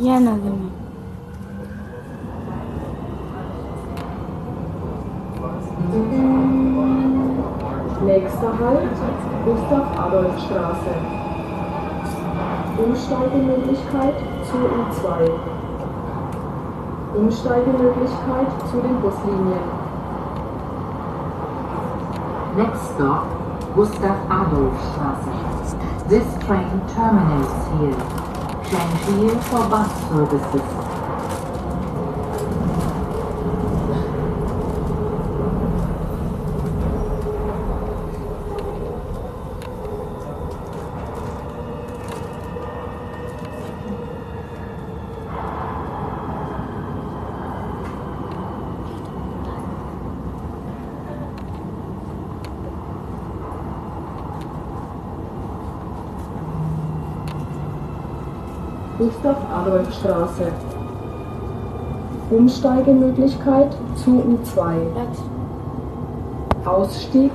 Jännerlimme. Nächster Halt, Gustav-Adolf-Straße. Umsteigemöglichkeit zu U2. Umsteigemöglichkeit zu den Buslinien. Next stop, Gustav Adolf Straße. This train terminates here. Change here for bus services. Gustav-Adolf-Straße. Umsteigemöglichkeit zu U2. Rechts. Ausstieg